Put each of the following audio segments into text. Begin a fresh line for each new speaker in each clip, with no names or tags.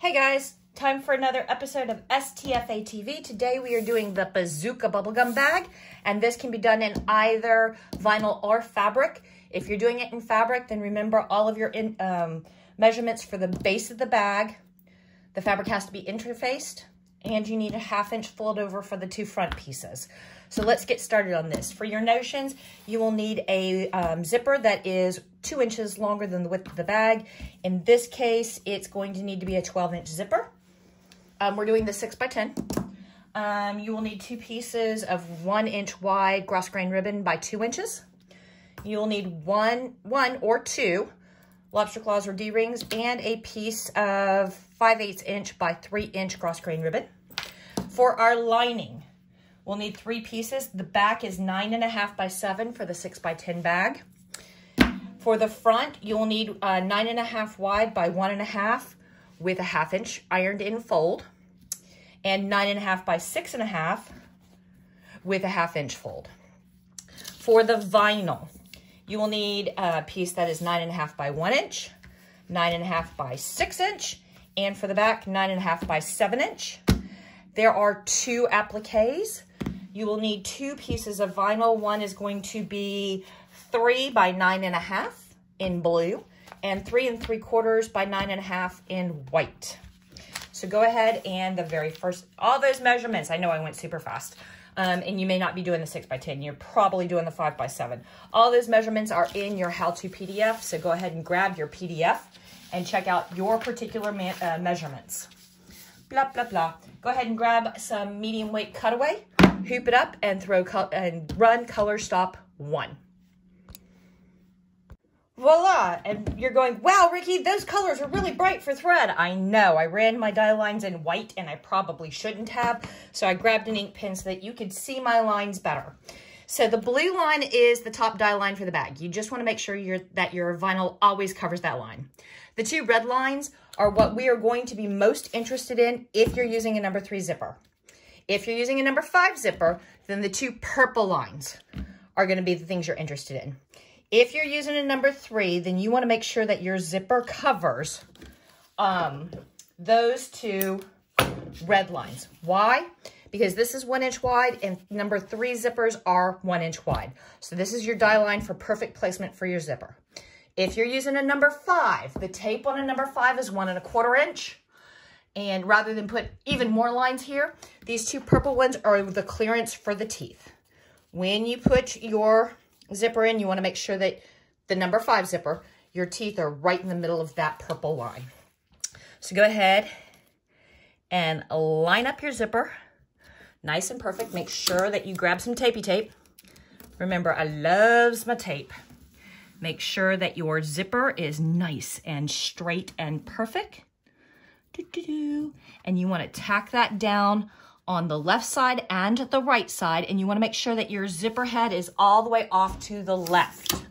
Hey guys, time for another episode of STFA TV. Today we are doing the Bazooka Bubblegum Bag, and this can be done in either vinyl or fabric. If you're doing it in fabric, then remember all of your in, um, measurements for the base of the bag. The fabric has to be interfaced, and you need a half inch fold over for the two front pieces. So let's get started on this. For your notions, you will need a um, zipper that is two inches longer than the width of the bag. In this case, it's going to need to be a 12 inch zipper. Um, we're doing the six by 10. Um, you will need two pieces of one inch wide grosgrain ribbon by two inches. You'll need one, one or two lobster claws or D-rings and a piece of 5 8 inch by 3 inch grosgrain ribbon. For our lining, We'll need three pieces. The back is nine and a half by seven for the six by 10 bag. For the front, you'll need uh, nine and a half wide by one and a half with a half inch ironed in fold and nine and a half by six and a half with a half inch fold. For the vinyl, you will need a piece that is nine and a half by one inch, nine and a half by six inch, and for the back, nine and a half by seven inch. There are two appliques. You will need two pieces of vinyl. One is going to be three by nine and a half in blue and three and three quarters by nine and a half in white. So go ahead and the very first, all those measurements, I know I went super fast. Um, and you may not be doing the 6 by 10 You're probably doing the 5 by 7 All those measurements are in your how-to PDF, so go ahead and grab your PDF and check out your particular uh, measurements. Blah, blah, blah. Go ahead and grab some medium weight cutaway hoop it up and throw and run color stop one. Voila! And you're going, wow, Ricky, those colors are really bright for thread. I know, I ran my die lines in white and I probably shouldn't have. So I grabbed an ink pen so that you could see my lines better. So the blue line is the top die line for the bag. You just want to make sure that your vinyl always covers that line. The two red lines are what we are going to be most interested in if you're using a number three zipper. If you're using a number five zipper, then the two purple lines are going to be the things you're interested in. If you're using a number three, then you want to make sure that your zipper covers um, those two red lines. Why? Because this is one inch wide and number three zippers are one inch wide. So this is your die line for perfect placement for your zipper. If you're using a number five, the tape on a number five is one and a quarter inch. And rather than put even more lines here, these two purple ones are the clearance for the teeth. When you put your zipper in, you want to make sure that the number five zipper, your teeth are right in the middle of that purple line. So go ahead and line up your zipper. Nice and perfect. Make sure that you grab some tapey tape. Remember, I loves my tape. Make sure that your zipper is nice and straight and perfect. And you want to tack that down on the left side and the right side. And you want to make sure that your zipper head is all the way off to the left.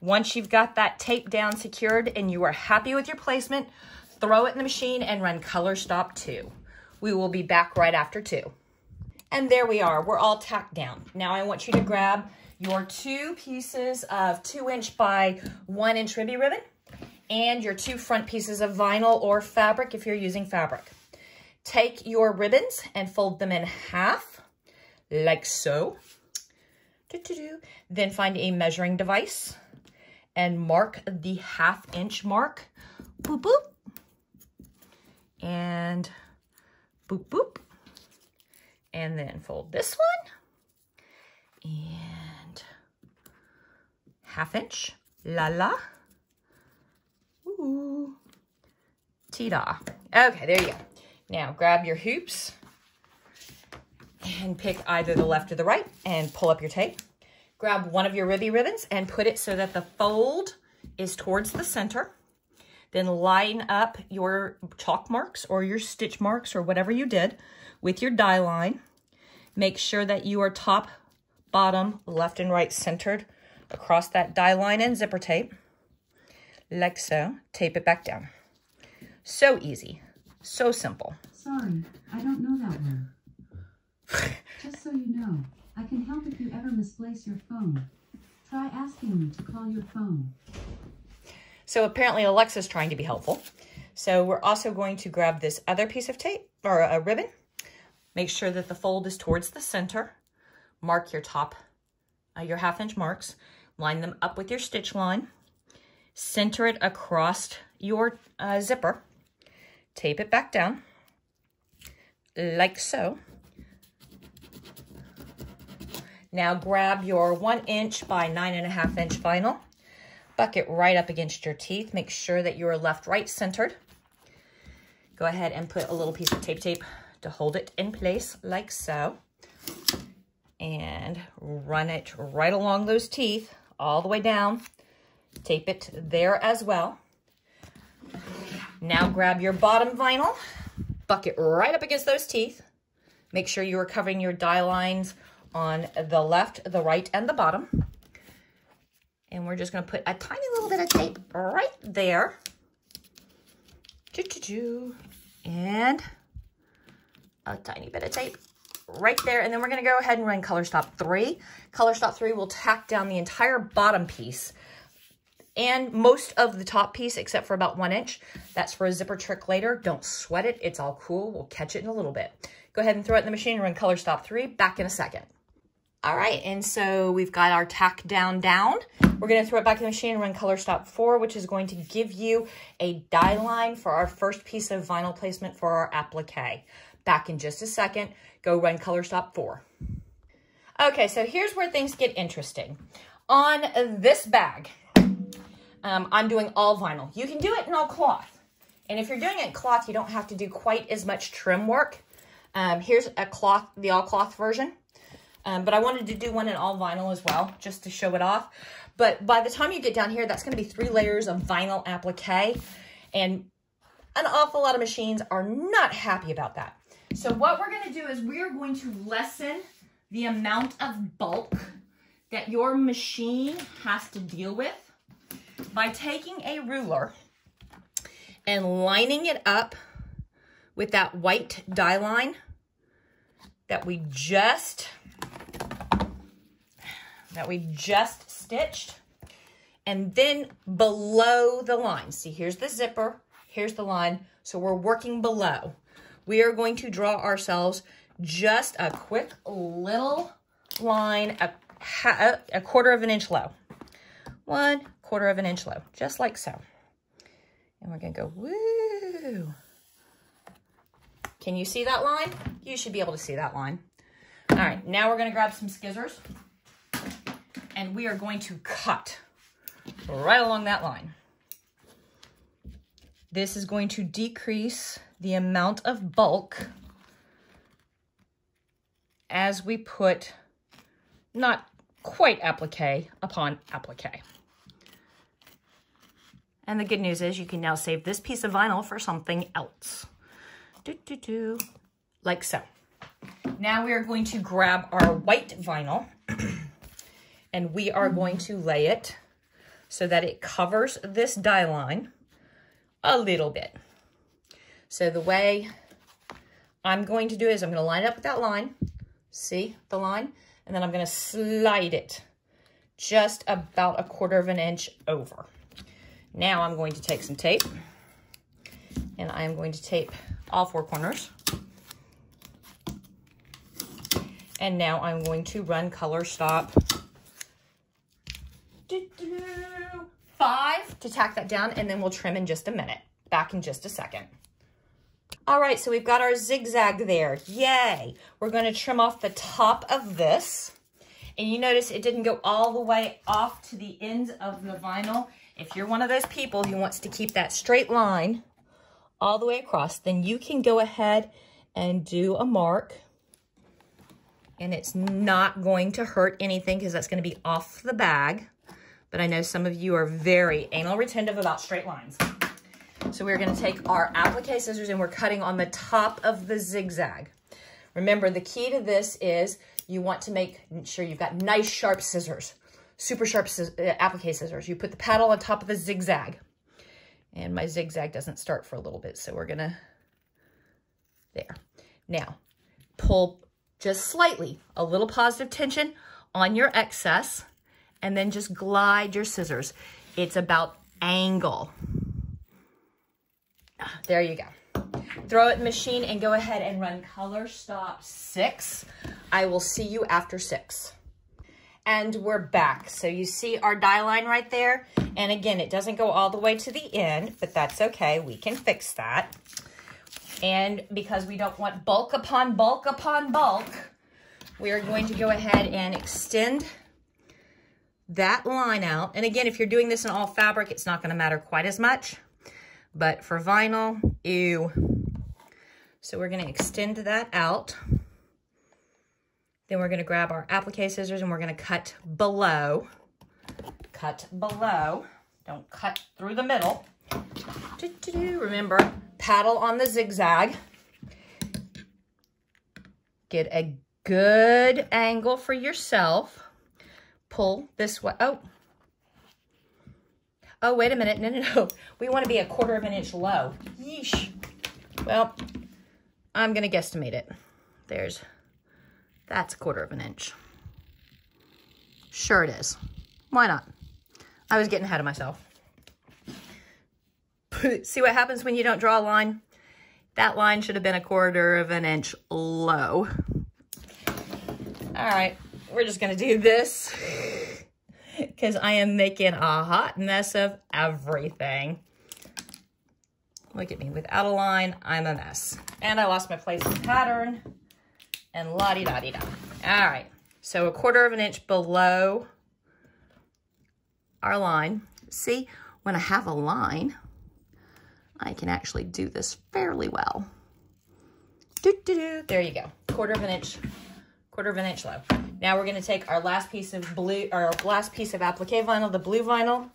Once you've got that tape down secured and you are happy with your placement, throw it in the machine and run color stop two. We will be back right after two. And there we are, we're all tacked down. Now I want you to grab your two pieces of two inch by one inch ribby ribbon and your two front pieces of vinyl or fabric if you're using fabric. Take your ribbons and fold them in half, like so. Then find a measuring device and mark the half inch mark. Boop, boop. And boop, boop. And then fold this one. And half inch. La la. Ooh. Ta-da. Okay, there you go. Now grab your hoops and pick either the left or the right and pull up your tape. Grab one of your ribby ribbons and put it so that the fold is towards the center. Then line up your chalk marks or your stitch marks or whatever you did with your die line. Make sure that you are top, bottom, left and right centered across that die line and zipper tape like so. Tape it back down. So easy. So simple.
Sorry, I don't know that one. Just so you know, I can help if you ever misplace your phone. Try asking me to call your phone.
So apparently Alexa's trying to be helpful. So we're also going to grab this other piece of tape or a ribbon. Make sure that the fold is towards the center. Mark your top, uh, your half inch marks. Line them up with your stitch line. Center it across your uh, zipper. Tape it back down like so. Now grab your one inch by nine and a half inch vinyl. Buck it right up against your teeth. Make sure that you are left right centered. Go ahead and put a little piece of tape tape to hold it in place like so. And run it right along those teeth all the way down. Tape it there as well. Now grab your bottom vinyl, buck it right up against those teeth. Make sure you are covering your die lines on the left, the right, and the bottom. And we're just gonna put a tiny little bit of tape right there. Choo -choo -choo. And a tiny bit of tape right there. And then we're gonna go ahead and run color stop three. Color stop three will tack down the entire bottom piece and most of the top piece except for about one inch. That's for a zipper trick later. Don't sweat it. It's all cool. We'll catch it in a little bit. Go ahead and throw it in the machine and run color stop three. Back in a second. All right, and so we've got our tack down down. We're gonna throw it back in the machine and run color stop four, which is going to give you a die line for our first piece of vinyl placement for our applique. Back in just a second, go run color stop four. Okay, so here's where things get interesting. On this bag, um, I'm doing all vinyl. You can do it in all cloth. And if you're doing it in cloth, you don't have to do quite as much trim work. Um, here's a cloth, the all cloth version. Um, but I wanted to do one in all vinyl as well, just to show it off. But by the time you get down here, that's going to be three layers of vinyl applique. And an awful lot of machines are not happy about that. So what we're going to do is we're going to lessen the amount of bulk that your machine has to deal with by taking a ruler and lining it up with that white die line that we just that we just stitched. And then below the line, see here's the zipper, here's the line. So we're working below. We are going to draw ourselves just a quick little line, a, a quarter of an inch low. One quarter of an inch low, just like so. And we're gonna go, woo. Can you see that line? You should be able to see that line. All right, now we're gonna grab some scissors and we are going to cut right along that line. This is going to decrease the amount of bulk as we put not quite applique upon applique. And the good news is you can now save this piece of vinyl for something else. Do, do, do, like so. Now we are going to grab our white vinyl and we are going to lay it so that it covers this die line a little bit. So the way I'm going to do is I'm going to line up with that line. See the line? And then I'm going to slide it just about a quarter of an inch over. Now I'm going to take some tape and I'm going to tape all four corners. And now I'm going to run color stop five to tack that down and then we'll trim in just a minute. Back in just a second. All right, so we've got our zigzag there. Yay. We're going to trim off the top of this. And you notice it didn't go all the way off to the ends of the vinyl. If you're one of those people who wants to keep that straight line all the way across, then you can go ahead and do a mark. And it's not going to hurt anything because that's going to be off the bag but I know some of you are very anal retentive about straight lines. So we're gonna take our applique scissors and we're cutting on the top of the zigzag. Remember, the key to this is you want to make sure you've got nice sharp scissors, super sharp uh, applique scissors. You put the paddle on top of the zigzag. And my zigzag doesn't start for a little bit, so we're gonna, there. Now, pull just slightly, a little positive tension on your excess and then just glide your scissors. It's about angle. There you go. Throw it in the machine and go ahead and run color stop six. I will see you after six. And we're back. So you see our die line right there. And again, it doesn't go all the way to the end, but that's okay. We can fix that. And because we don't want bulk upon bulk upon bulk, we are going to go ahead and extend that line out. And again, if you're doing this in all fabric, it's not gonna matter quite as much. But for vinyl, ew. So we're gonna extend that out. Then we're gonna grab our applique scissors and we're gonna cut below. Cut below. Don't cut through the middle. Remember, paddle on the zigzag. Get a good angle for yourself. Pull this way. Oh. Oh, wait a minute. No, no, no. We want to be a quarter of an inch low. Yeesh. Well, I'm going to guesstimate it. There's, that's a quarter of an inch. Sure it is. Why not? I was getting ahead of myself. See what happens when you don't draw a line? That line should have been a quarter of an inch low. All right, we're just gonna do this because I am making a hot mess of everything. Look at me, without a line, I'm a mess. And I lost my place in pattern and la-di-da-di-da. All right, so a quarter of an inch below our line. See, when I have a line, I can actually do this fairly well. Doo -doo -doo. There you go, quarter of an inch quarter of an inch low. Now we're gonna take our last piece of blue, our last piece of applique vinyl, the blue vinyl,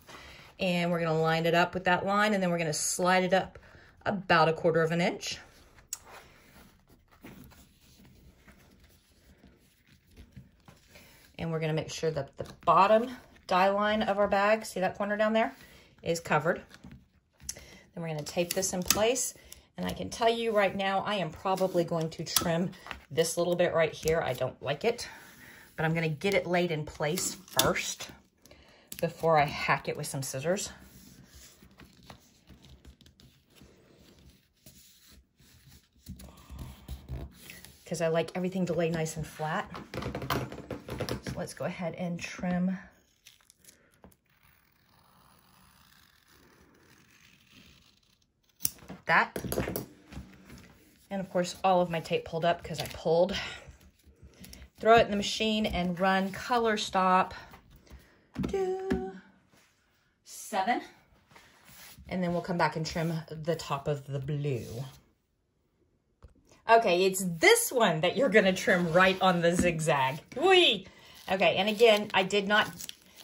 and we're gonna line it up with that line, and then we're gonna slide it up about a quarter of an inch. And we're gonna make sure that the bottom die line of our bag, see that corner down there, is covered. Then we're gonna tape this in place and I can tell you right now, I am probably going to trim this little bit right here. I don't like it, but I'm gonna get it laid in place first before I hack it with some scissors. Because I like everything to lay nice and flat. Let's go ahead and trim that. And of course, all of my tape pulled up because I pulled. Throw it in the machine and run color stop to seven. And then we'll come back and trim the top of the blue. Okay, it's this one that you're gonna trim right on the zigzag. Whee! Okay, and again, I did not,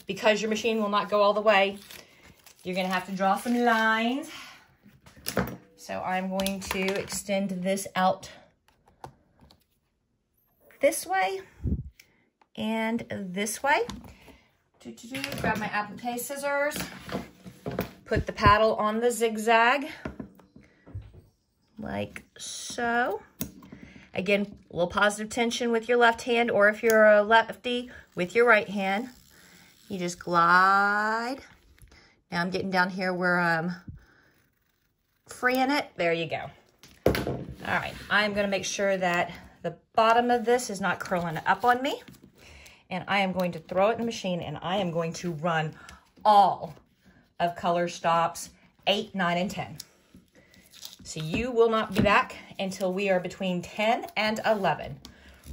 because your machine will not go all the way, you're gonna have to draw some lines. So I'm going to extend this out this way and this way. Do, do, do. Grab my applique scissors, put the paddle on the zigzag like so. Again, a little positive tension with your left hand, or if you're a lefty, with your right hand. You just glide. Now I'm getting down here where um, I'm freeing it. There you go. All right, I'm gonna make sure that the bottom of this is not curling up on me. And I am going to throw it in the machine and I am going to run all of color stops eight, nine, and 10. So you will not be back until we are between 10 and 11.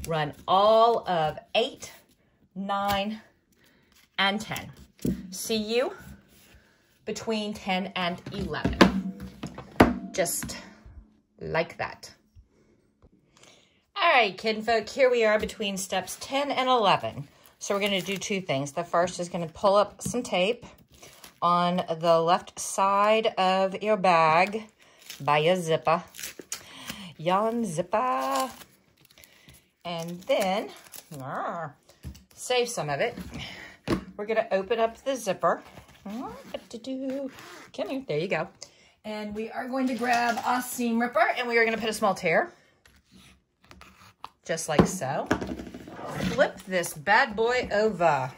Run all of eight, nine, and 10. See you between 10 and 11 just like that. All right, kinfolk, here we are between steps 10 and 11. So we're gonna do two things. The first is gonna pull up some tape on the left side of your bag by your zipper. Yon zipper. And then, save some of it. We're gonna open up the zipper. Come here, there you go. And we are going to grab a seam ripper and we are going to put a small tear. Just like so. Flip this bad boy over.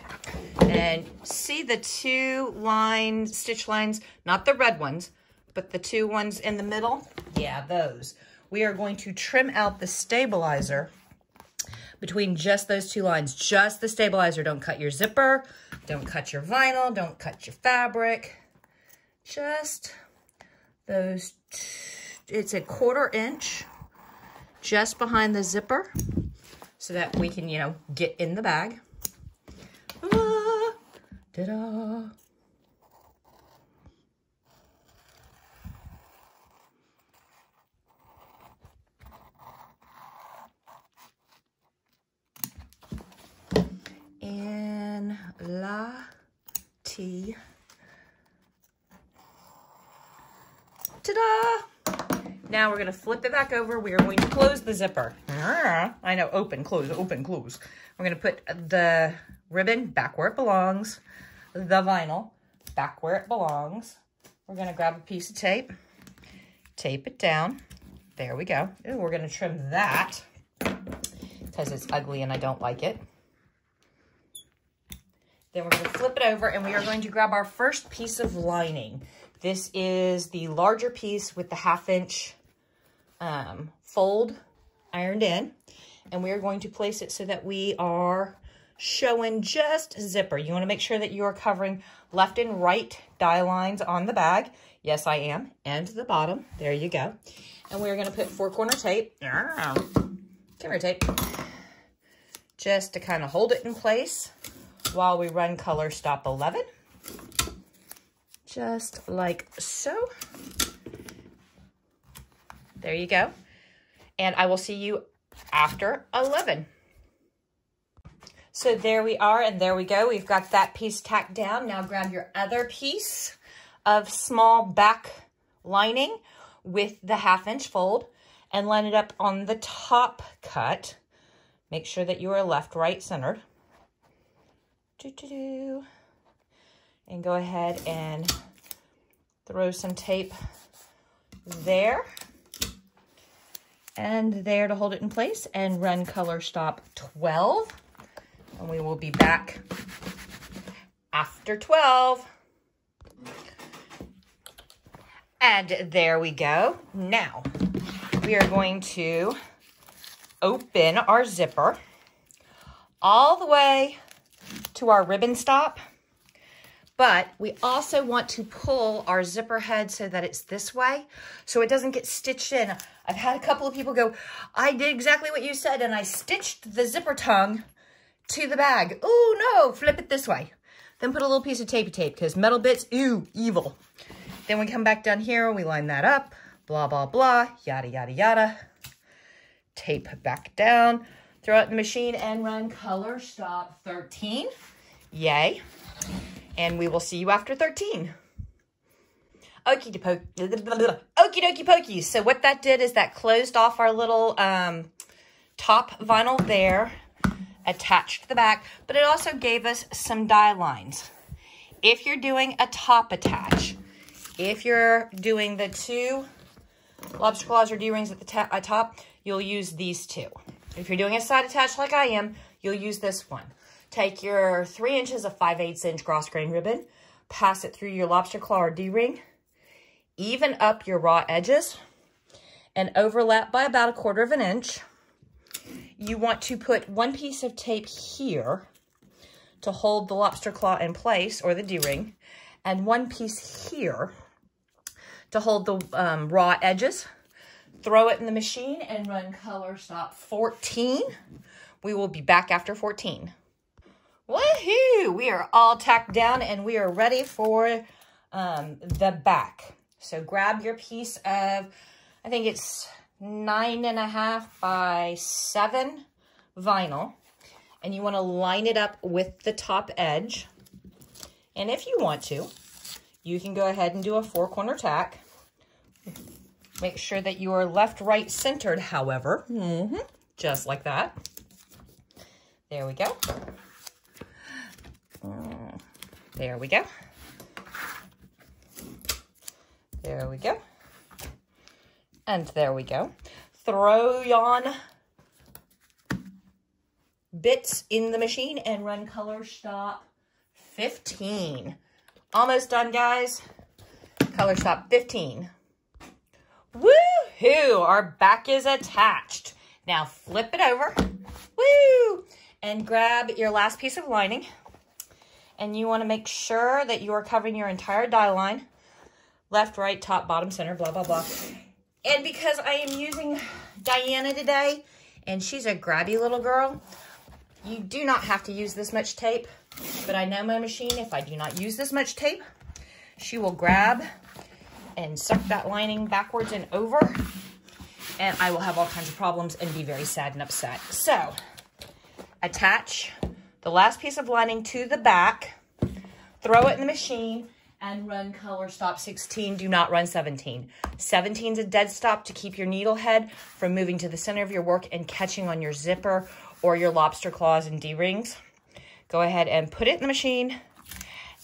And see the two line, stitch lines, not the red ones, but the two ones in the middle, yeah, those. We are going to trim out the stabilizer between just those two lines, just the stabilizer. Don't cut your zipper, don't cut your vinyl, don't cut your fabric. Just those, it's a quarter inch just behind the zipper so that we can, you know, get in the bag. Ah, And la T. Ta-da! Now we're going to flip it back over. We are going to close the zipper. Ah, I know, open, close, open, close. We're going to put the ribbon back where it belongs, the vinyl back where it belongs. We're going to grab a piece of tape, tape it down. There we go. Ooh, we're going to trim that because it's ugly and I don't like it. Then we're going to flip it over and we are going to grab our first piece of lining. This is the larger piece with the half inch um, fold ironed in. And we are going to place it so that we are showing just zipper. You want to make sure that you are covering left and right die lines on the bag. Yes, I am. And the bottom. There you go. And we're going to put four corner tape. Come here, tape. Just to kind of hold it in place while we run color stop 11. Just like so. There you go. And I will see you after 11. So there we are, and there we go. We've got that piece tacked down. Now grab your other piece of small back lining with the half inch fold and line it up on the top cut. Make sure that you are left, right, centered. Doo -doo -doo. And go ahead and throw some tape there. And there to hold it in place. And run color stop 12 and we will be back after 12 and there we go. Now we are going to open our zipper all the way our ribbon stop but we also want to pull our zipper head so that it's this way, so it doesn't get stitched in. I've had a couple of people go, I did exactly what you said, and I stitched the zipper tongue to the bag. Oh, no, flip it this way. Then put a little piece of tapey tape, because metal bits, ew, evil. Then we come back down here, we line that up, blah, blah, blah, yada, yada, yada. Tape back down, throw it in the machine, and run color stop 13. Yay and we will see you after 13. Okie dokie pokey. So what that did is that closed off our little um, top vinyl there, attached to the back, but it also gave us some die lines. If you're doing a top attach, if you're doing the two lobster claws or D-rings at the top, you'll use these two. If you're doing a side attach like I am, you'll use this one. Take your three inches of 5 8 inch cross grain ribbon, pass it through your lobster claw or D-ring, even up your raw edges, and overlap by about a quarter of an inch. You want to put one piece of tape here to hold the lobster claw in place, or the D-ring, and one piece here to hold the um, raw edges. Throw it in the machine and run color stop 14. We will be back after 14. Woohoo! We are all tacked down and we are ready for um, the back. So grab your piece of, I think it's nine and a half by seven vinyl. And you want to line it up with the top edge. And if you want to, you can go ahead and do a four corner tack. Make sure that you are left, right, centered, however. Mm -hmm. Just like that. There we go. There we go. There we go. And there we go. Throw on bits in the machine and run color stop 15. Almost done, guys. color stop 15. Woo-hoo! Our back is attached. Now flip it over. Woo! And grab your last piece of lining. And you want to make sure that you are covering your entire die line. Left, right, top, bottom, center, blah, blah, blah. And because I am using Diana today, and she's a grabby little girl, you do not have to use this much tape. But I know my machine, if I do not use this much tape, she will grab and suck that lining backwards and over and I will have all kinds of problems and be very sad and upset. So attach the last piece of lining to the back, throw it in the machine and run color stop 16. Do not run 17. 17 is a dead stop to keep your needle head from moving to the center of your work and catching on your zipper or your lobster claws and D-rings. Go ahead and put it in the machine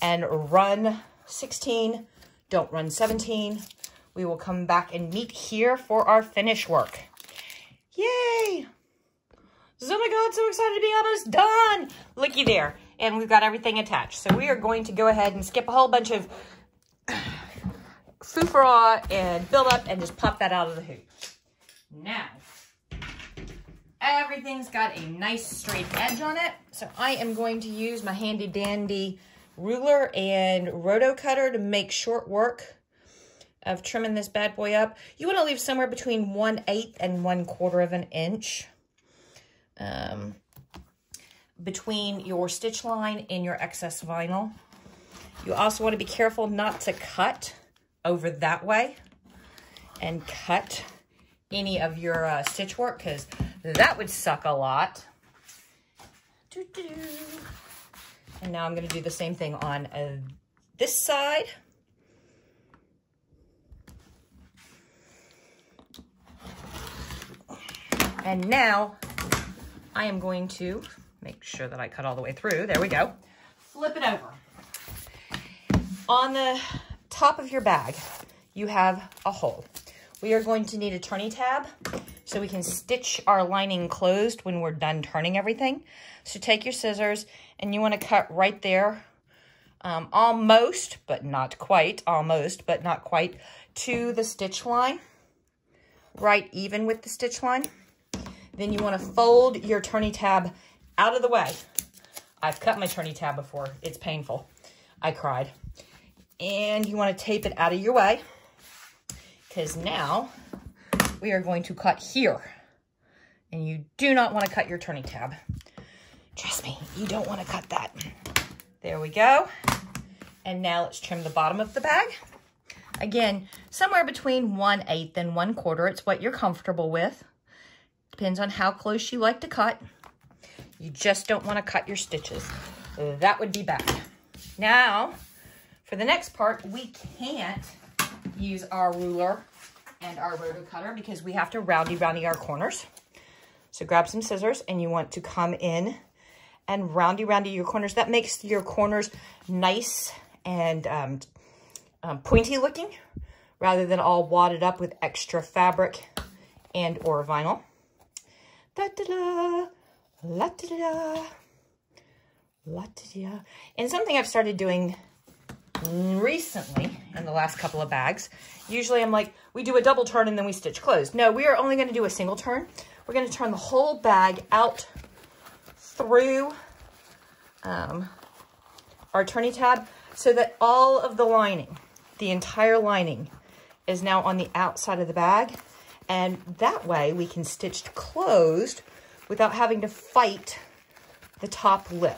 and run 16. Don't run 17. We will come back and meet here for our finish work. Yay! Oh my God, so excited to be almost done. Looky there. And we've got everything attached. So we are going to go ahead and skip a whole bunch of foo and build up and just pop that out of the hoop. Now, everything's got a nice straight edge on it. So I am going to use my handy dandy ruler and roto cutter to make short work of trimming this bad boy up. You want to leave somewhere between one eighth and one quarter of an inch um, between your stitch line and your excess vinyl. You also want to be careful not to cut over that way and cut any of your uh, stitch work because that would suck a lot. Doo -doo. And now I'm going to do the same thing on uh, this side. And now I am going to make sure that I cut all the way through. There we go. Flip it over. On the top of your bag, you have a hole. We are going to need a turning tab so we can stitch our lining closed when we're done turning everything. So take your scissors and you want to cut right there, um, almost, but not quite, almost, but not quite, to the stitch line, right even with the stitch line. Then you want to fold your turning tab out of the way. I've cut my turning tab before. It's painful. I cried. And you want to tape it out of your way because now we are going to cut here. And you do not want to cut your turning tab. Trust me, you don't want to cut that. There we go. And now let's trim the bottom of the bag. Again, somewhere between 1 eighth and 1 quarter. It's what you're comfortable with. Depends on how close you like to cut. You just don't want to cut your stitches. That would be bad. Now, for the next part, we can't use our ruler and our roto cutter because we have to roundy roundy our corners. So grab some scissors and you want to come in and roundy roundy your corners. That makes your corners nice and um, um, pointy looking rather than all wadded up with extra fabric and or vinyl. Da da da, la da da, la da da. And something I've started doing recently in the last couple of bags. Usually I'm like, we do a double turn and then we stitch closed. No, we are only going to do a single turn. We're going to turn the whole bag out through um, our turning tab so that all of the lining, the entire lining is now on the outside of the bag. And that way we can stitch closed without having to fight the top lip.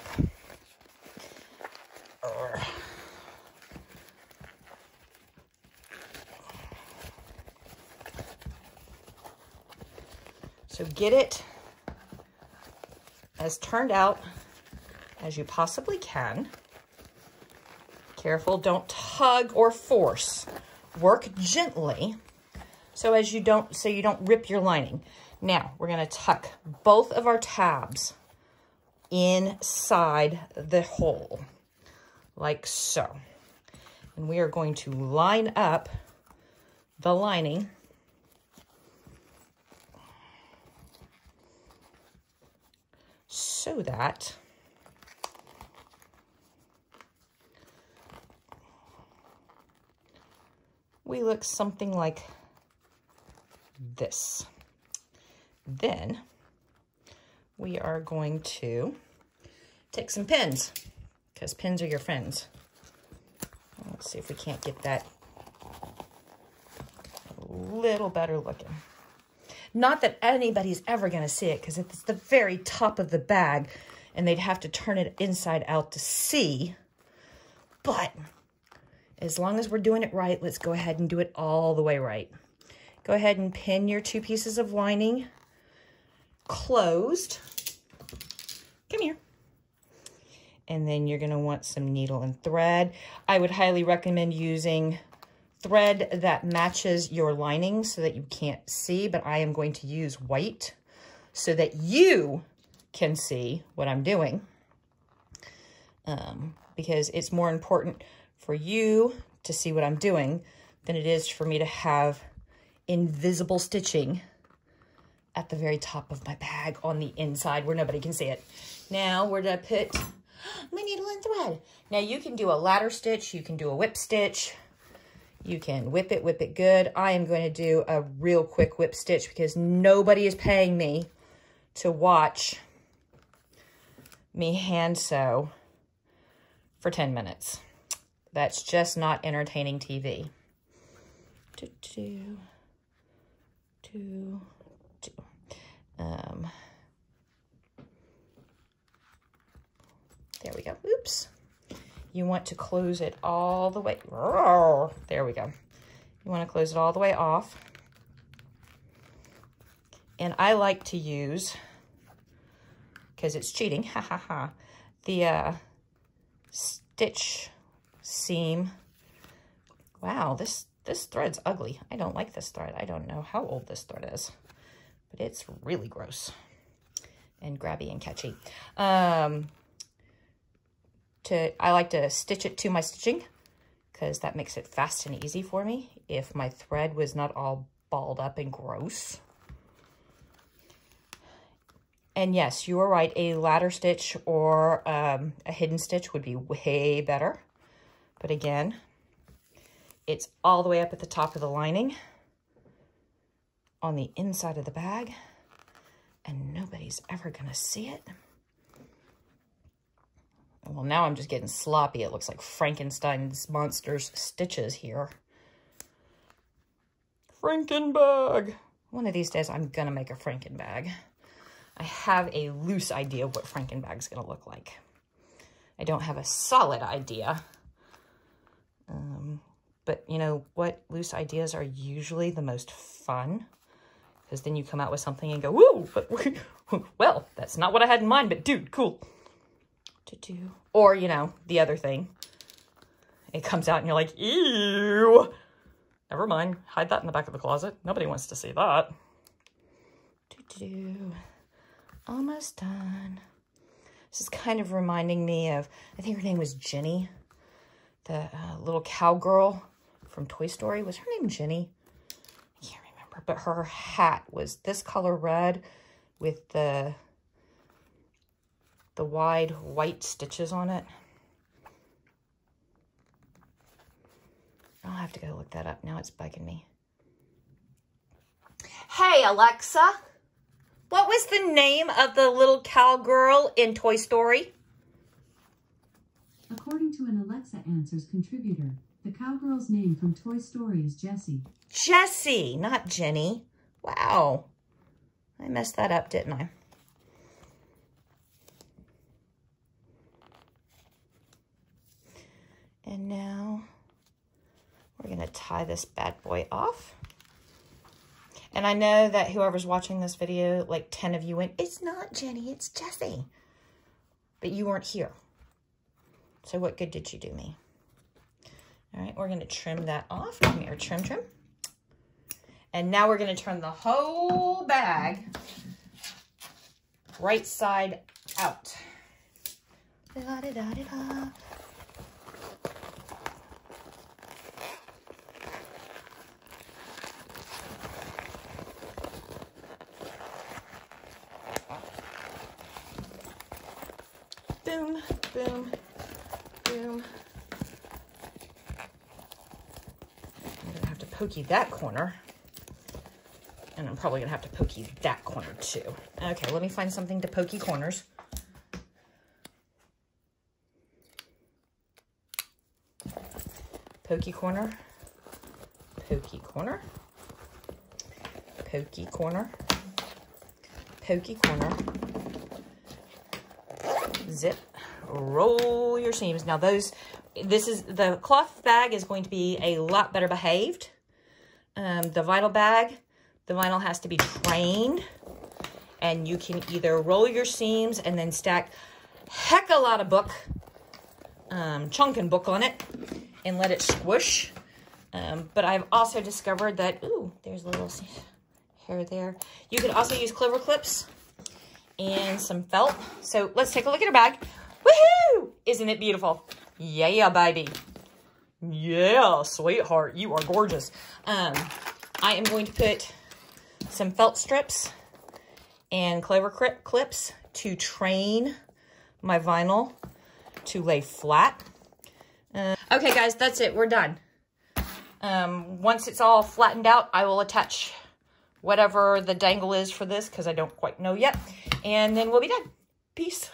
So get it as turned out as you possibly can. Careful, don't tug or force. Work gently so as you don't so you don't rip your lining. Now, we're going to tuck both of our tabs inside the hole like so. And we are going to line up the lining so that we look something like this. Then we are going to take some pins because pins are your friends. Let's see if we can't get that a little better looking. Not that anybody's ever going to see it because it's the very top of the bag and they'd have to turn it inside out to see. But as long as we're doing it right, let's go ahead and do it all the way right. Go ahead and pin your two pieces of lining closed. Come here. And then you're going to want some needle and thread. I would highly recommend using thread that matches your lining so that you can't see, but I am going to use white so that you can see what I'm doing. Um, because it's more important for you to see what I'm doing than it is for me to have invisible stitching at the very top of my bag on the inside where nobody can see it. Now, where did I put my needle and thread? Now, you can do a ladder stitch. You can do a whip stitch. You can whip it, whip it good. I am going to do a real quick whip stitch because nobody is paying me to watch me hand sew for 10 minutes. That's just not entertaining TV. Two, two, two, two. Um, there we go. Oops. You want to close it all the way. There we go. You want to close it all the way off. And I like to use, because it's cheating, ha ha ha, the uh, stitch seam. Wow, this, this thread's ugly. I don't like this thread. I don't know how old this thread is, but it's really gross and grabby and catchy. Um, to I like to stitch it to my stitching because that makes it fast and easy for me if my thread was not all balled up and gross. And yes, you are right, a ladder stitch or um, a hidden stitch would be way better. But again, it's all the way up at the top of the lining on the inside of the bag and nobody's ever gonna see it. Well, now I'm just getting sloppy. It looks like Frankenstein's monster's stitches here. Frankenbag. One of these days, I'm going to make a Frankenbag. I have a loose idea of what Frankenbag's going to look like. I don't have a solid idea. Um, but you know what? Loose ideas are usually the most fun. Because then you come out with something and go, woo! But, well, that's not what I had in mind, but dude, cool to do. Or, you know, the other thing. It comes out and you're like, ew. Never mind. Hide that in the back of the closet. Nobody wants to see that. Do do. Almost done. This is kind of reminding me of, I think her name was Jenny. The uh, little cowgirl from Toy Story. Was her name Jenny? I can't remember. But her hat was this color red with the the wide white stitches on it. I'll have to go look that up. Now it's bugging me. Hey, Alexa. What was the name of the little cowgirl in Toy Story?
According to an Alexa Answers contributor, the cowgirl's name from Toy Story is Jessie.
Jessie, not Jenny. Wow. I messed that up, didn't I? And now we're going to tie this bad boy off. And I know that whoever's watching this video, like 10 of you went, it's not Jenny, it's Jessie. But you weren't here. So what good did you do me? All right, we're going to trim that off. Come here, trim, trim. And now we're going to turn the whole bag right side out. Da -da -da boom, boom, boom. I'm gonna have to pokey that corner. And I'm probably gonna have to pokey that corner too. Okay, let me find something to pokey corners. Pokey corner, pokey corner, pokey corner, pokey corner, zip, roll your seams. Now those, this is, the cloth bag is going to be a lot better behaved. Um, the vinyl bag, the vinyl has to be trained and you can either roll your seams and then stack heck a lot of book, um, chunk and book on it and let it squish. Um, but I've also discovered that, ooh, there's a little hair there. You could also use clover clips and some felt. So let's take a look at her bag. Woohoo! Isn't it beautiful? Yeah, baby. Yeah, sweetheart, you are gorgeous. Um, I am going to put some felt strips and clover clips to train my vinyl to lay flat. Uh, okay, guys, that's it. We're done. Um, once it's all flattened out, I will attach whatever the dangle is for this because I don't quite know yet. And then we'll be done. Peace.